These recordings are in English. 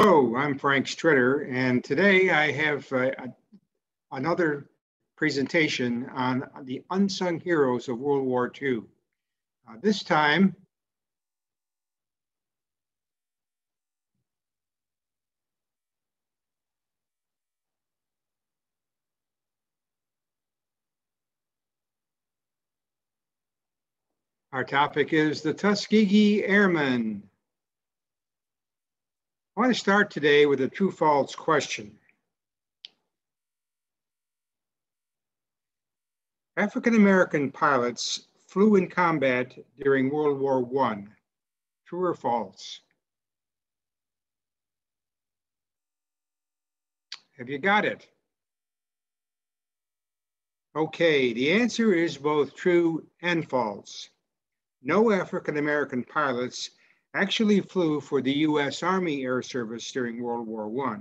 Hello, I'm Frank Stritter, and today I have uh, another presentation on the unsung heroes of World War II. Uh, this time, Our topic is the Tuskegee Airmen. I want to start today with a true false question. African American pilots flew in combat during World War I. True or false? Have you got it? Okay, the answer is both true and false no African American pilots actually flew for the US Army Air Service during World War I.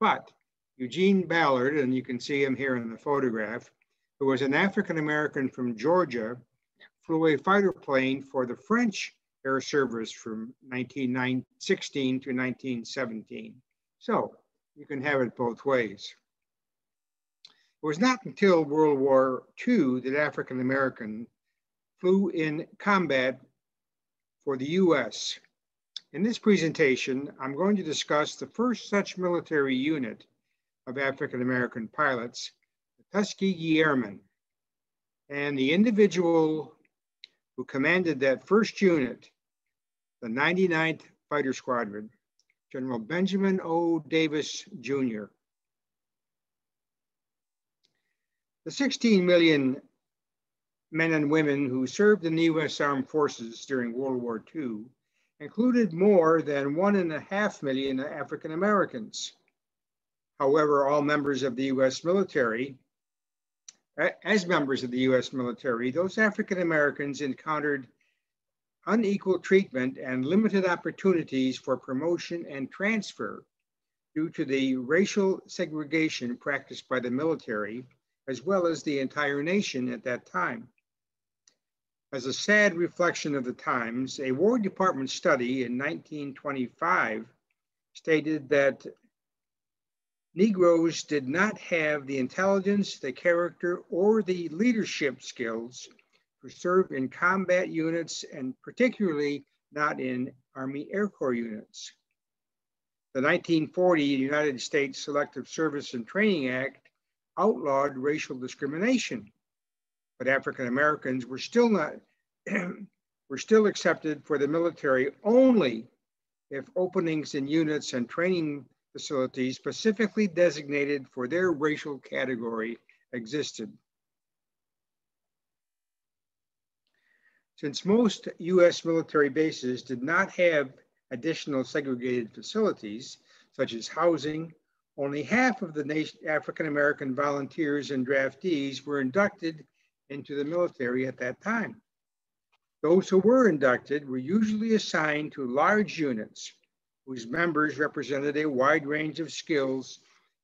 But Eugene Bullard, and you can see him here in the photograph, who was an African American from Georgia, flew a fighter plane for the French Air Service from 1916 to 1917. So you can have it both ways. It was not until World War II that African American flew in combat for the US. In this presentation, I'm going to discuss the first such military unit of African American pilots, the Tuskegee Airmen, and the individual who commanded that first unit, the 99th Fighter Squadron, General Benjamin O. Davis Jr. The 16 million men and women who served in the US Armed Forces during World War II included more than one and a half million African Americans. However, all members of the US military, as members of the US military, those African Americans encountered unequal treatment and limited opportunities for promotion and transfer due to the racial segregation practiced by the military, as well as the entire nation at that time. As a sad reflection of the times, a War Department study in 1925 stated that Negroes did not have the intelligence, the character, or the leadership skills to serve in combat units and particularly not in Army Air Corps units. The 1940 United States Selective Service and Training Act outlawed racial discrimination but African Americans were still not were still accepted for the military only if openings in units and training facilities specifically designated for their racial category existed. Since most US military bases did not have additional segregated facilities, such as housing, only half of the African American volunteers and draftees were inducted into the military at that time. Those who were inducted were usually assigned to large units whose members represented a wide range of skills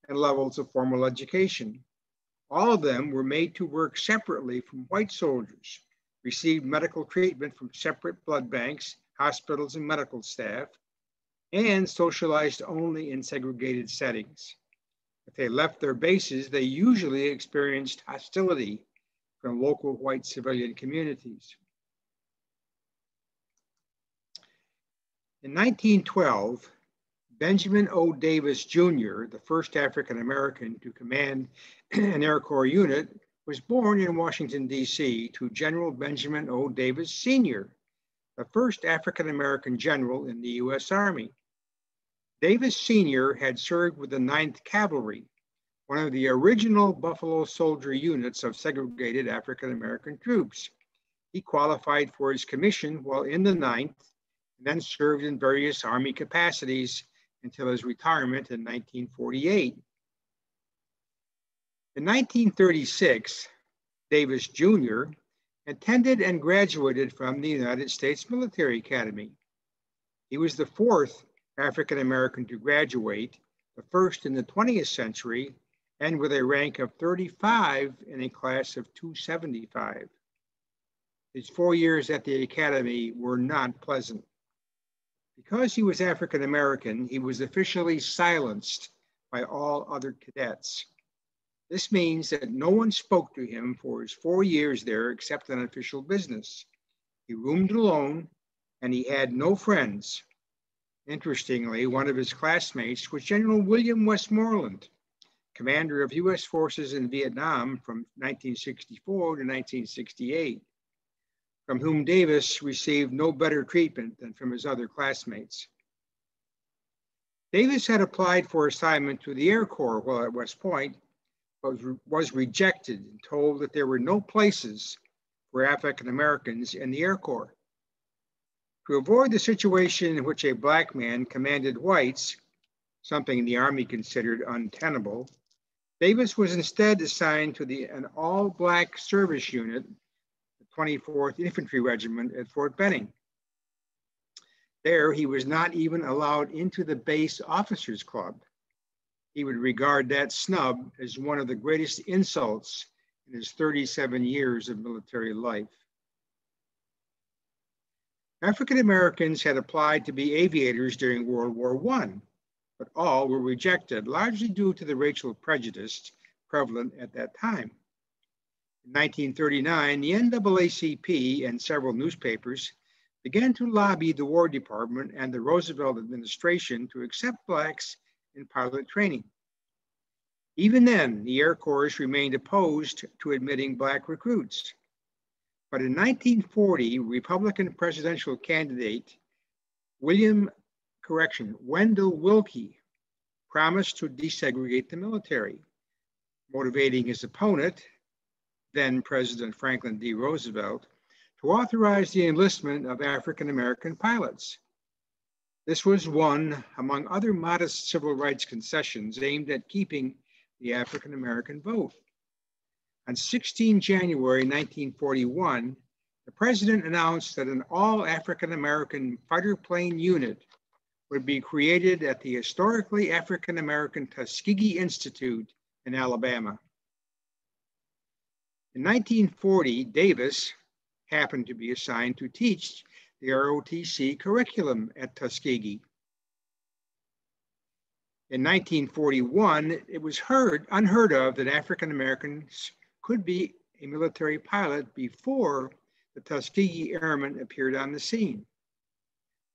and levels of formal education. All of them were made to work separately from white soldiers, received medical treatment from separate blood banks, hospitals, and medical staff, and socialized only in segregated settings. If they left their bases, they usually experienced hostility from local white civilian communities. In 1912, Benjamin O. Davis Jr., the first African American to command an Air Corps unit, was born in Washington, D.C. to General Benjamin O. Davis Sr., the first African American general in the U.S. Army. Davis Sr. had served with the 9th Cavalry, one of the original Buffalo Soldier units of segregated African American troops. He qualified for his commission while in the 9th and then served in various Army capacities until his retirement in 1948. In 1936, Davis Jr. attended and graduated from the United States Military Academy. He was the fourth African American to graduate, the first in the 20th century, and with a rank of 35 in a class of 275. His four years at the academy were not pleasant. Because he was African American, he was officially silenced by all other cadets. This means that no one spoke to him for his four years there except on official business. He roomed alone and he had no friends. Interestingly, one of his classmates was General William Westmoreland, commander of US forces in Vietnam from 1964 to 1968, from whom Davis received no better treatment than from his other classmates. Davis had applied for assignment to the Air Corps while at West Point, but was rejected and told that there were no places for African Americans in the Air Corps. To avoid the situation in which a black man commanded whites, something the Army considered untenable, Davis was instead assigned to the, an all black service unit, the 24th Infantry Regiment at Fort Benning. There, he was not even allowed into the base officers club. He would regard that snub as one of the greatest insults in his 37 years of military life. African Americans had applied to be aviators during World War I, but all were rejected, largely due to the racial prejudice prevalent at that time. In 1939, the NAACP and several newspapers began to lobby the War Department and the Roosevelt administration to accept Blacks in pilot training. Even then, the Air Corps remained opposed to admitting Black recruits. But in 1940, Republican presidential candidate William, correction, Wendell Willkie promised to desegregate the military, motivating his opponent, then President Franklin D. Roosevelt, to authorize the enlistment of African American pilots. This was one among other modest civil rights concessions aimed at keeping the African American vote. On 16 January 1941, the president announced that an all African American fighter plane unit would be created at the historically African American Tuskegee Institute in Alabama. In 1940, Davis happened to be assigned to teach the ROTC curriculum at Tuskegee. In 1941, it was heard, unheard of that African Americans could be a military pilot before the Tuskegee Airmen appeared on the scene.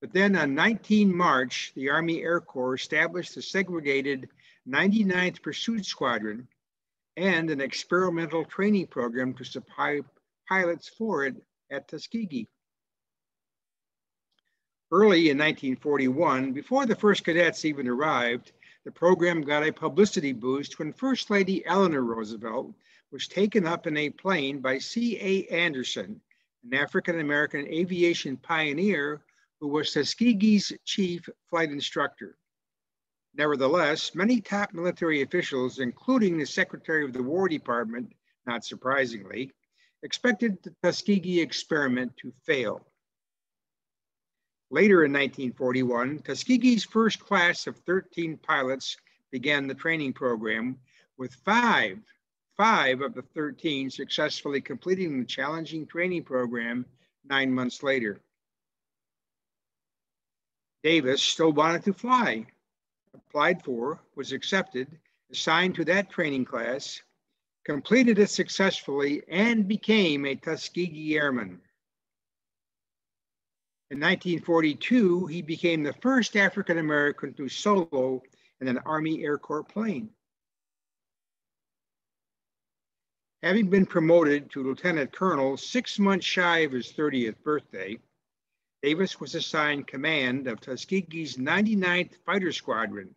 But then on 19 March, the Army Air Corps established the segregated 99th Pursuit Squadron and an experimental training program to supply pilots for it at Tuskegee. Early in 1941, before the first cadets even arrived, the program got a publicity boost when First Lady Eleanor Roosevelt was taken up in a plane by C.A. Anderson, an African American aviation pioneer who was Tuskegee's chief flight instructor. Nevertheless, many top military officials, including the Secretary of the War Department, not surprisingly, expected the Tuskegee experiment to fail. Later in 1941, Tuskegee's first class of 13 pilots began the training program with five, five of the 13 successfully completing the challenging training program nine months later. Davis still wanted to fly, applied for, was accepted, assigned to that training class, completed it successfully, and became a Tuskegee Airman. In 1942, he became the first African American to solo in an Army Air Corps plane. Having been promoted to lieutenant colonel six months shy of his 30th birthday, Davis was assigned command of Tuskegee's 99th Fighter Squadron,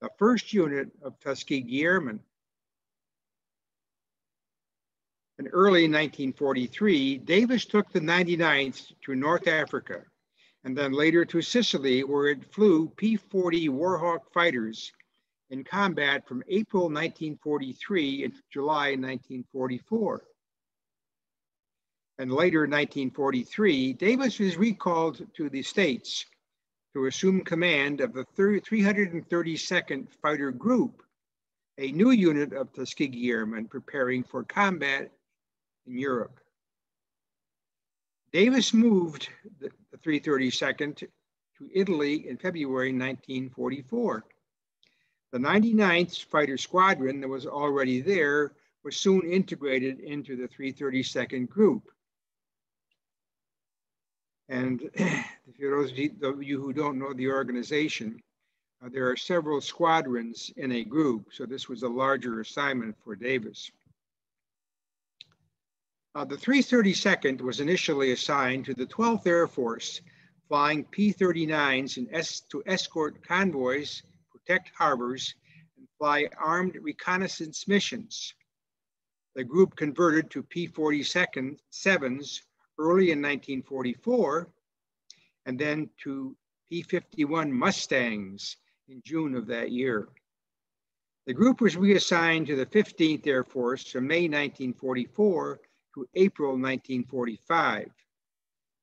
the first unit of Tuskegee Airmen. In early 1943, Davis took the 99th to North Africa and then later to Sicily, where it flew P 40 Warhawk fighters in combat from April 1943 into July 1944. And later in 1943, Davis was recalled to the States to assume command of the 332nd Fighter Group, a new unit of Tuskegee Airmen preparing for combat in Europe. Davis moved the, the 332nd to Italy in February 1944. The 99th Fighter Squadron that was already there was soon integrated into the 332nd Group. And for those of you who don't know the organization, uh, there are several squadrons in a group, so this was a larger assignment for Davis. Uh, the 332nd was initially assigned to the 12th Air Force, flying P-39s es to escort convoys, protect harbors, and fly armed reconnaissance missions. The group converted to P-47s early in 1944, and then to P-51 Mustangs in June of that year. The group was reassigned to the 15th Air Force from May 1944 to April 1945,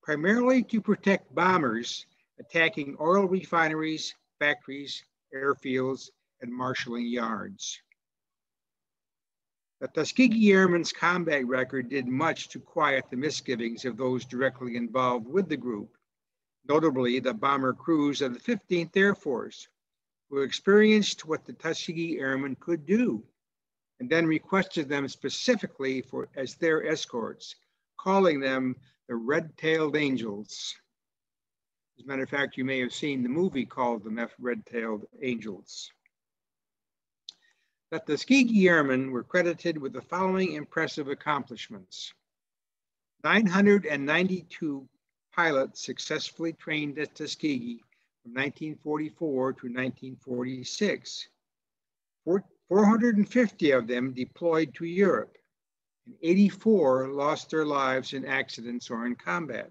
primarily to protect bombers attacking oil refineries, factories, airfields, and marshalling yards. The Tuskegee Airmen's combat record did much to quiet the misgivings of those directly involved with the group, notably the bomber crews of the 15th Air Force, who experienced what the Tuskegee Airmen could do and then requested them specifically for as their escorts, calling them the red-tailed angels. As a matter of fact, you may have seen the movie called the Red-Tailed Angels. The Tuskegee Airmen were credited with the following impressive accomplishments. 992 pilots successfully trained at Tuskegee from 1944 to 1946. 450 of them deployed to Europe, and 84 lost their lives in accidents or in combat.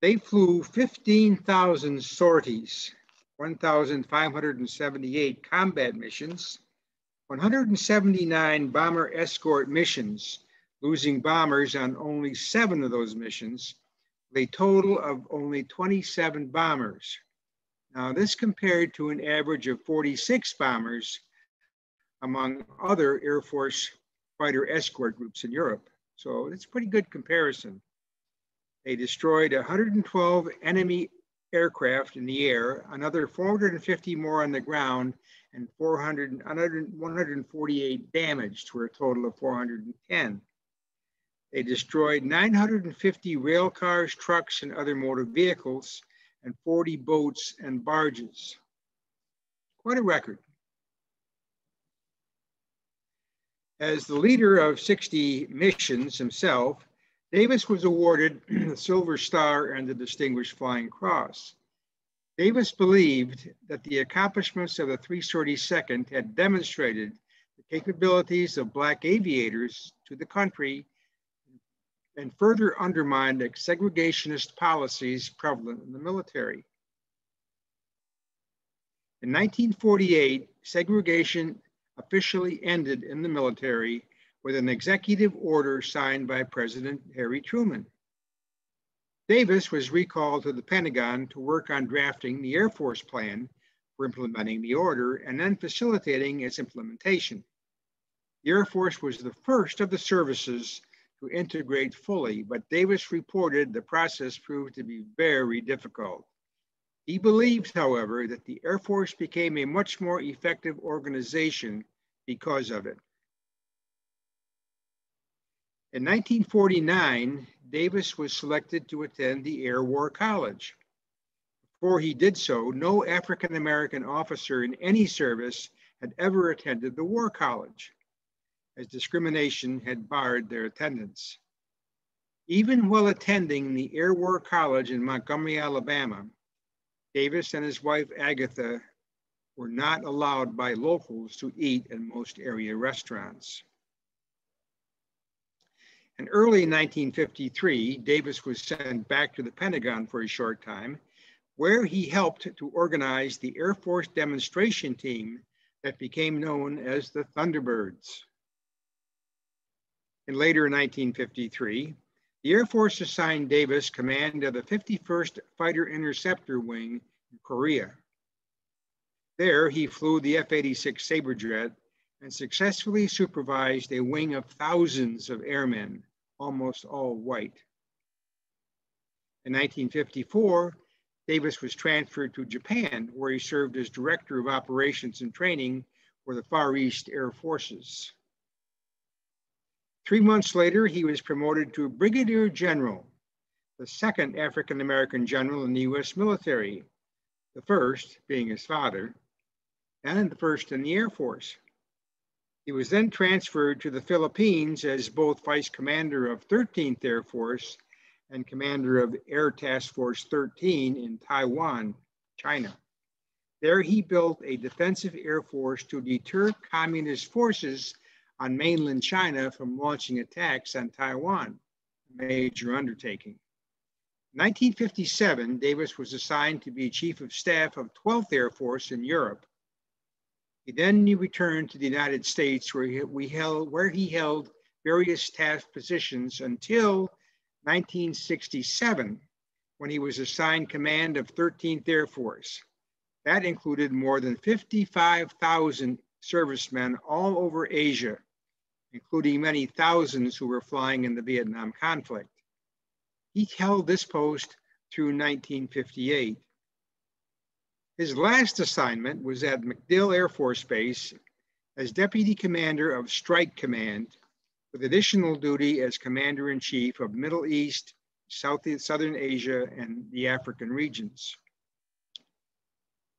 They flew 15,000 sorties, 1,578 combat missions, 179 bomber escort missions, losing bombers on only seven of those missions, with a total of only 27 bombers. Now, this compared to an average of 46 bombers among other Air Force fighter escort groups in Europe. So it's a pretty good comparison. They destroyed 112 enemy aircraft in the air, another 450 more on the ground, and 400, 148 damaged for a total of 410. They destroyed 950 rail cars, trucks, and other motor vehicles, and 40 boats and barges. Quite a record. As the leader of 60 missions himself, Davis was awarded the Silver Star and the Distinguished Flying Cross. Davis believed that the accomplishments of the 332nd had demonstrated the capabilities of Black aviators to the country and further undermined segregationist policies prevalent in the military. In 1948, segregation officially ended in the military with an executive order signed by President Harry Truman. Davis was recalled to the Pentagon to work on drafting the Air Force plan for implementing the order and then facilitating its implementation. The Air Force was the first of the services to integrate fully, but Davis reported the process proved to be very difficult. He believes, however, that the Air Force became a much more effective organization because of it. In 1949, Davis was selected to attend the Air War College. Before he did so, no African American officer in any service had ever attended the War College as discrimination had barred their attendance. Even while attending the Air War College in Montgomery, Alabama, Davis and his wife Agatha were not allowed by locals to eat in most area restaurants. In early 1953, Davis was sent back to the Pentagon for a short time, where he helped to organize the Air Force demonstration team that became known as the Thunderbirds. In later 1953, the Air Force assigned Davis command of the 51st Fighter Interceptor Wing in Korea. There, he flew the F-86 Sabrejet and successfully supervised a wing of thousands of airmen, almost all white. In 1954, Davis was transferred to Japan, where he served as Director of Operations and Training for the Far East Air Forces. Three months later, he was promoted to Brigadier General, the second African American general in the US military, the first being his father, and the first in the Air Force. He was then transferred to the Philippines as both Vice Commander of 13th Air Force and Commander of Air Task Force 13 in Taiwan, China. There he built a defensive air force to deter communist forces on mainland China from launching attacks on Taiwan, a major undertaking. In 1957, Davis was assigned to be Chief of Staff of 12th Air Force in Europe. He then returned to the United States where he, we held, where he held various task positions until 1967, when he was assigned command of 13th Air Force. That included more than 55,000 servicemen all over Asia, including many thousands who were flying in the Vietnam conflict. He held this post through 1958. His last assignment was at MacDill Air Force Base as Deputy Commander of Strike Command, with additional duty as Commander in Chief of Middle East, South, Southern Asia, and the African regions.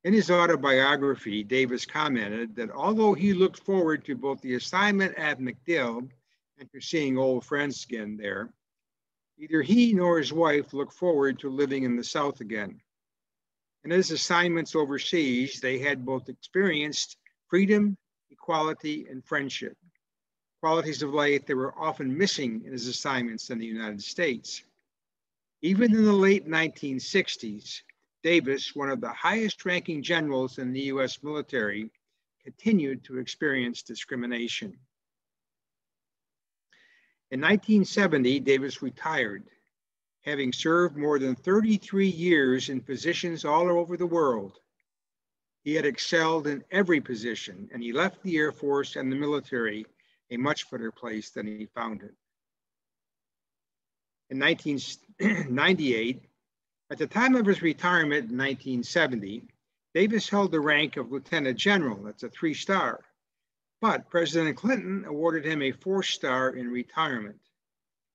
In his autobiography, Davis commented that although he looked forward to both the assignment at MacDill and to seeing old friends again there, Neither he nor his wife looked forward to living in the South again. In his assignments overseas, they had both experienced freedom, equality, and friendship, qualities of life that were often missing in his assignments in the United States. Even in the late 1960s, Davis, one of the highest ranking generals in the US military, continued to experience discrimination. In 1970, Davis retired, having served more than 33 years in positions all over the world. He had excelled in every position, and he left the Air Force and the military a much better place than he found it. In 1998, at the time of his retirement in 1970, Davis held the rank of Lieutenant General, that's a three star, but President Clinton awarded him a four star in retirement,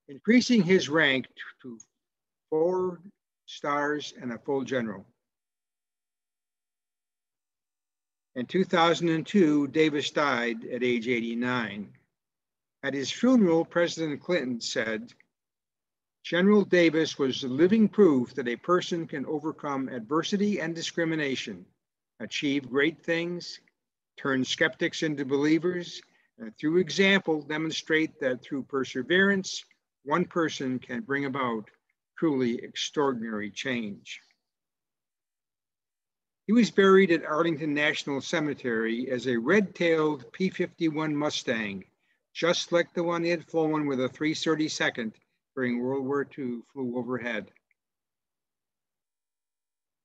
increasing his rank to four stars and a full general. In 2002, Davis died at age 89. At his funeral, President Clinton said, General Davis was living proof that a person can overcome adversity and discrimination, achieve great things, turn skeptics into believers, and through example demonstrate that through perseverance, one person can bring about truly extraordinary change. He was buried at Arlington National Cemetery as a red-tailed P-51 Mustang, just like the one he had flown with a 332nd during World War II flew overhead.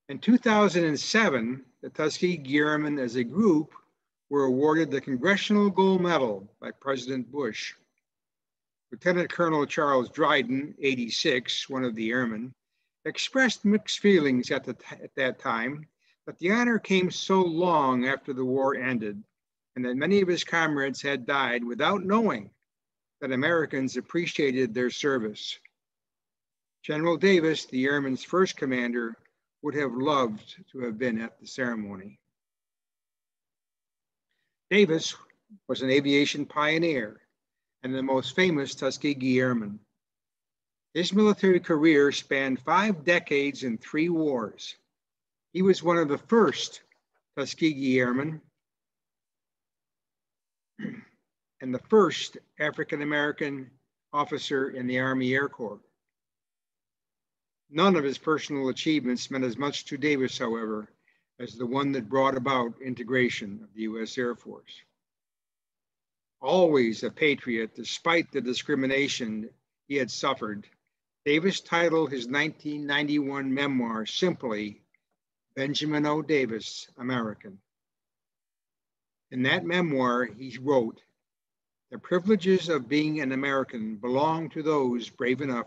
In 2007, the Tuskegee Airmen as a group were awarded the Congressional Gold Medal by President Bush. Lieutenant Colonel Charles Dryden, 86, one of the airmen, expressed mixed feelings at, at that time that the honor came so long after the war ended and that many of his comrades had died without knowing that Americans appreciated their service. General Davis, the airman's first commander, would have loved to have been at the ceremony. Davis was an aviation pioneer and the most famous Tuskegee Airman. His military career spanned five decades and three wars. He was one of the first Tuskegee Airmen and the first African American officer in the Army Air Corps. None of his personal achievements meant as much to Davis, however, as the one that brought about integration of the US Air Force. Always a patriot despite the discrimination he had suffered, Davis titled his 1991 memoir simply Benjamin O. Davis, American. In that memoir, he wrote, The privileges of being an American belong to those brave enough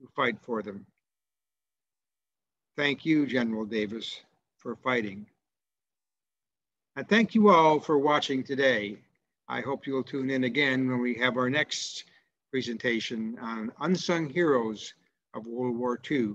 to fight for them. Thank you, General Davis, for fighting. And thank you all for watching today. I hope you'll tune in again when we have our next presentation on unsung heroes of World War II.